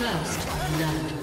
First blood.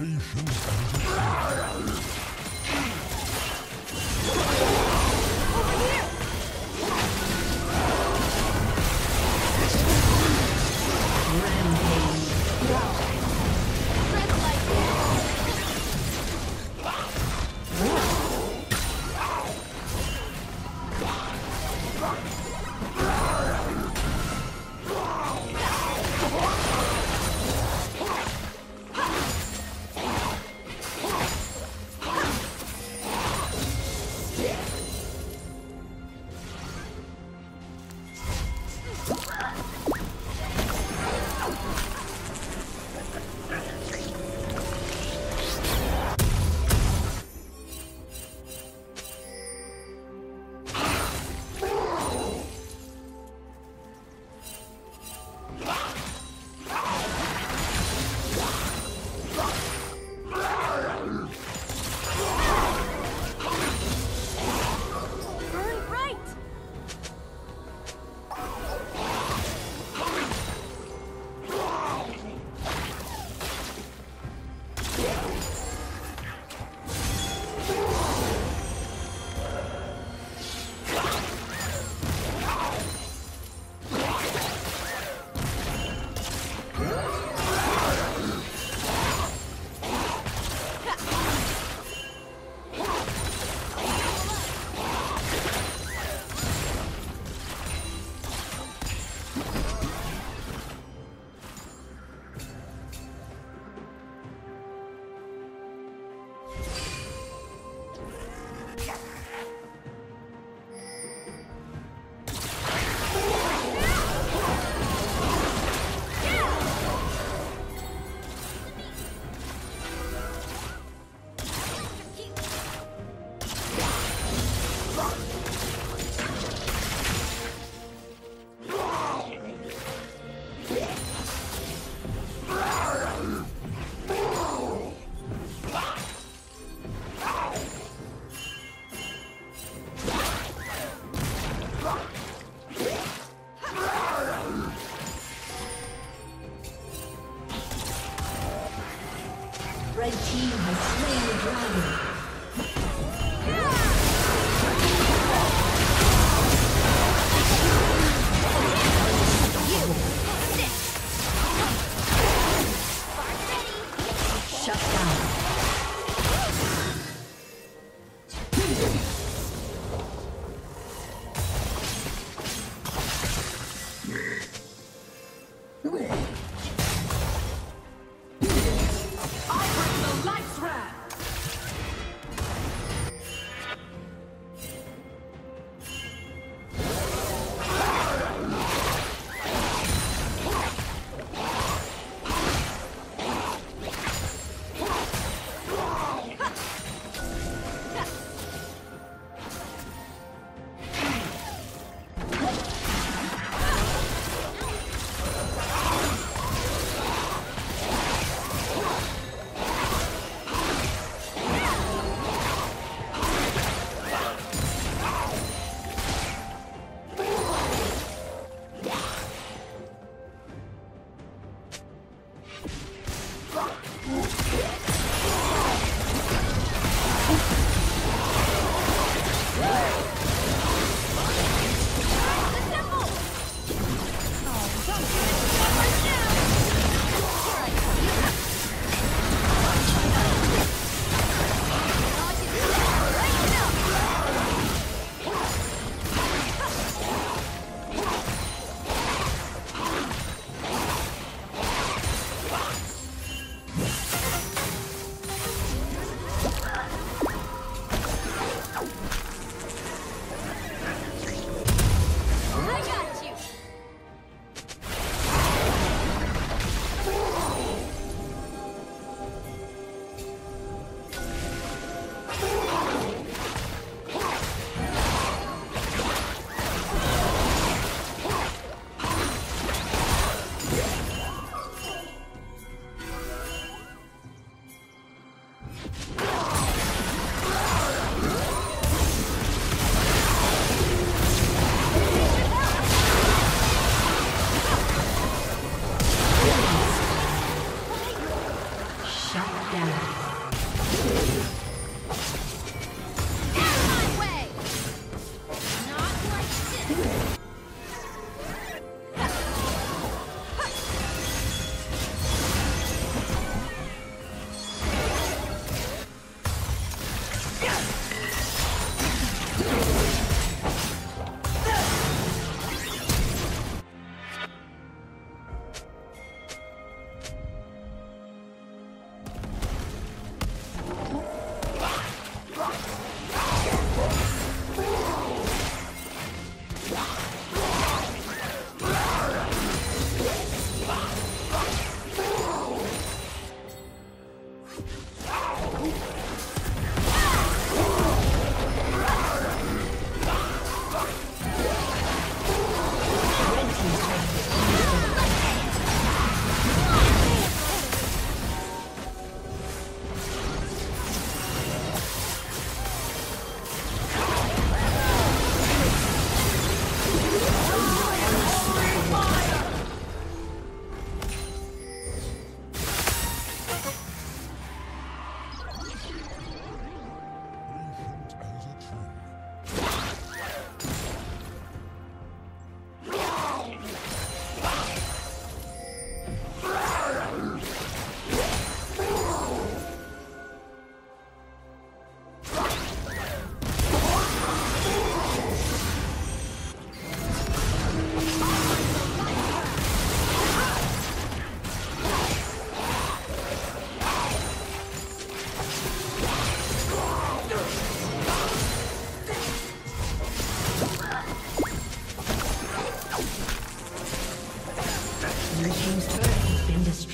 Patience and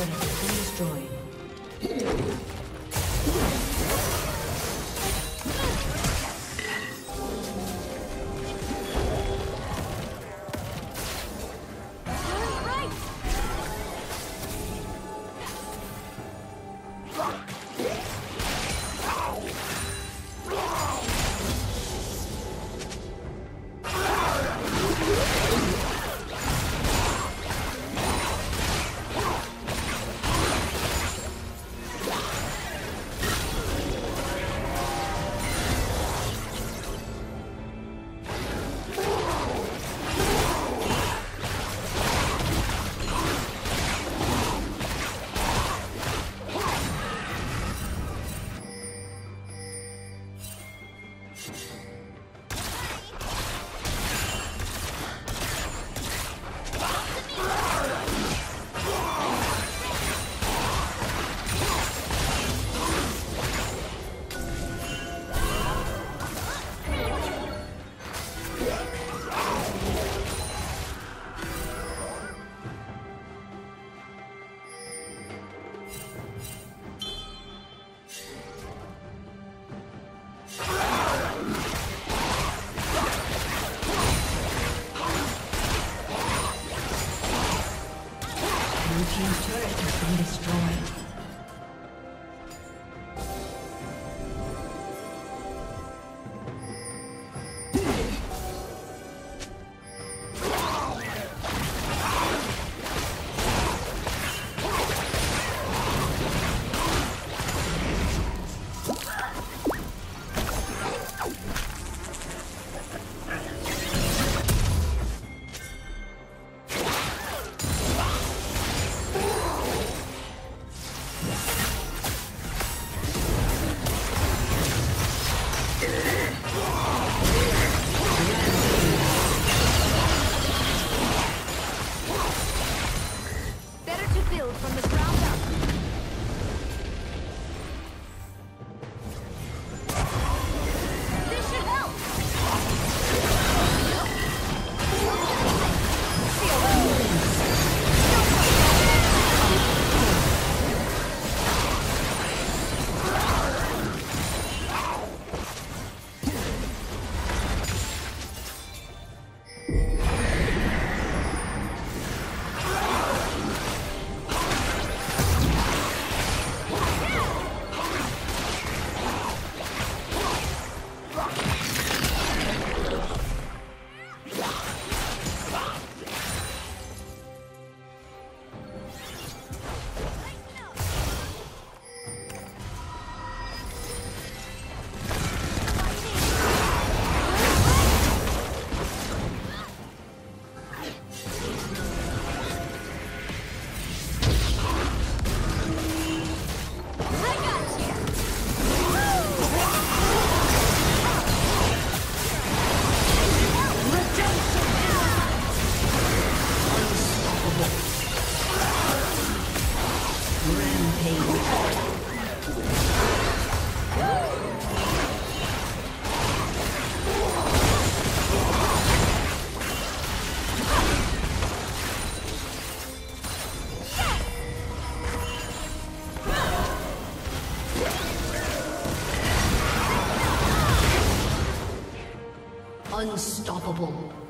Thank you. Unstoppable.